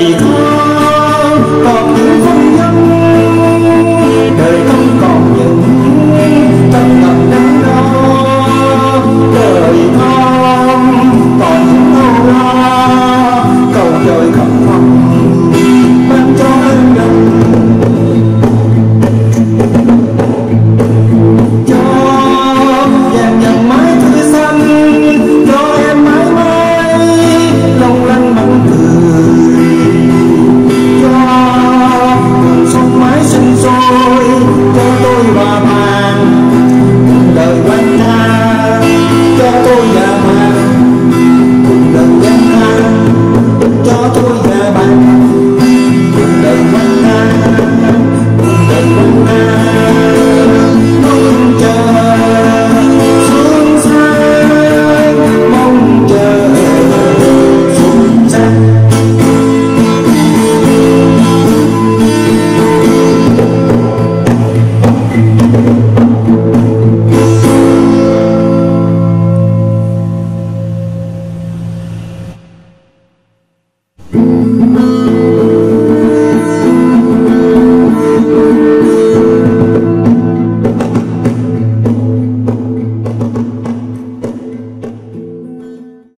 Holy Thank